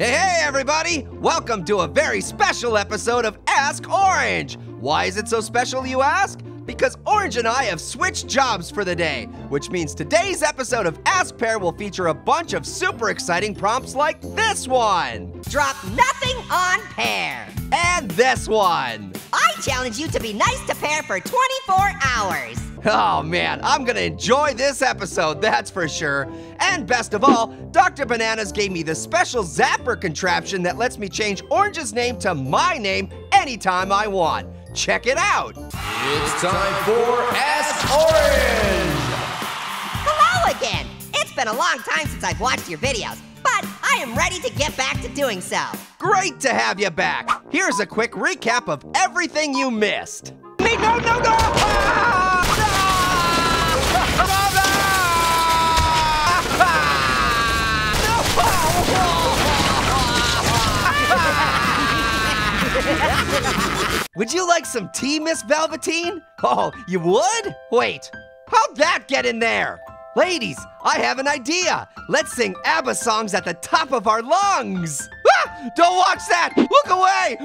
Hey, hey, everybody! Welcome to a very special episode of Ask Orange. Why is it so special, you ask? Because Orange and I have switched jobs for the day, which means today's episode of Ask Pear will feature a bunch of super exciting prompts like this one, Drop nothing on Pear. and this one. I challenge you to be nice to Pear for 24 hours. Oh man, I'm gonna enjoy this episode, that's for sure. And best of all, Dr. Bananas gave me the special zapper contraption that lets me change Orange's name to my name anytime I want. Check it out. It's time for Ask Orange! Hello again. It's been a long time since I've watched your videos, but I am ready to get back to doing so. Great to have you back. Here's a quick recap of everything you missed. Me, no, no, no! Ah! Would you like some tea, Miss Velveteen? Oh, you would? Wait, how'd that get in there? Ladies, I have an idea. Let's sing ABBA songs at the top of our lungs. Ah, don't watch that! Look away!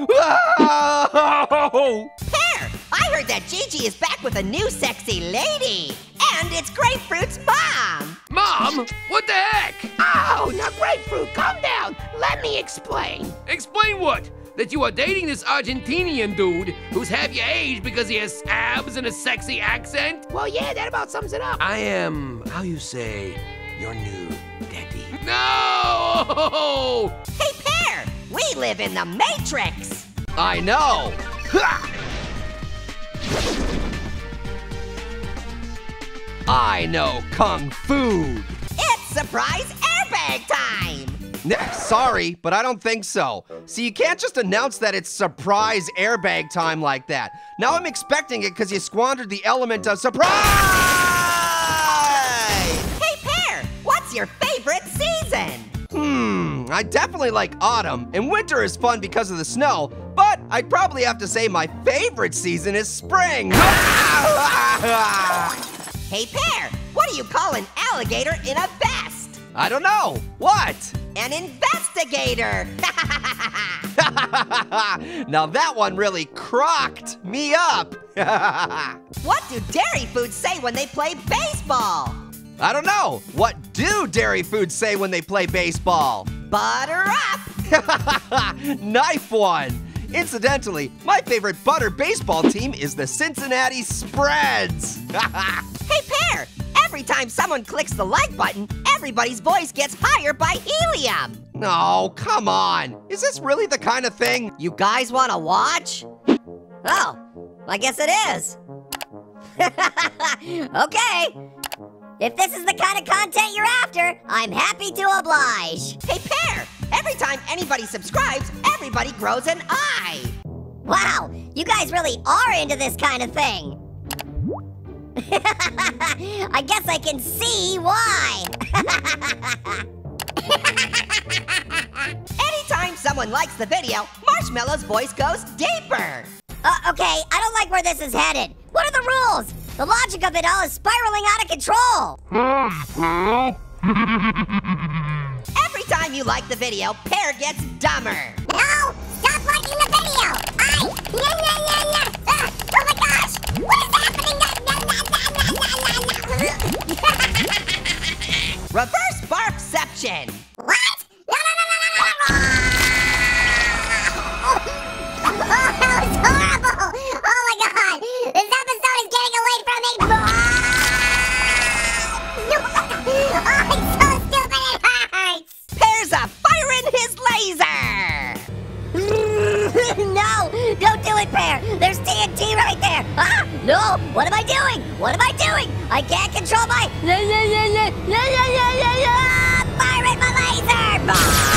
Ah! Pear, I heard that Gigi is back with a new sexy lady. And it's Grapefruit's mom. Mom, what the heck? Oh, now Grapefruit, calm down. Let me explain. Explain what? That you are dating this Argentinian dude who's half your age because he has abs and a sexy accent? Well, yeah, that about sums it up. I am, how you say, your new daddy. No! Hey, Pear, we live in the Matrix. I know. Ha! I know kung fu. It's surprise airbag time. Sorry, but I don't think so. See, you can't just announce that it's surprise airbag time like that. Now I'm expecting it because you squandered the element of surprise! Hey, Pear, what's your favorite season? Hmm, I definitely like autumn, and winter is fun because of the snow, but I'd probably have to say my favorite season is spring. Hey, Pear, what do you call an alligator in a vest? I don't know. What? An investigator. now that one really crocked me up. what do dairy foods say when they play baseball? I don't know. What do dairy foods say when they play baseball? Butter up. Knife one. Incidentally, my favorite butter baseball team is the Cincinnati Spreads. Hey, Pear, every time someone clicks the like button, everybody's voice gets higher by helium. no, come on. Is this really the kind of thing? You guys want to watch? Oh, I guess it is. okay. If this is the kind of content you're after, I'm happy to oblige. Hey, Pear, every time anybody subscribes, everybody grows an eye. Wow, you guys really are into this kind of thing. I guess I can see why. Anytime someone likes the video, Marshmallow's voice goes deeper. Uh, okay, I don't like where this is headed. What are the rules? The logic of it all is spiraling out of control. Every time you like the video, Pear gets dumber. Reverse barfception! No! What am I doing? What am I doing? I can't control my... Fire at my laser! Bah!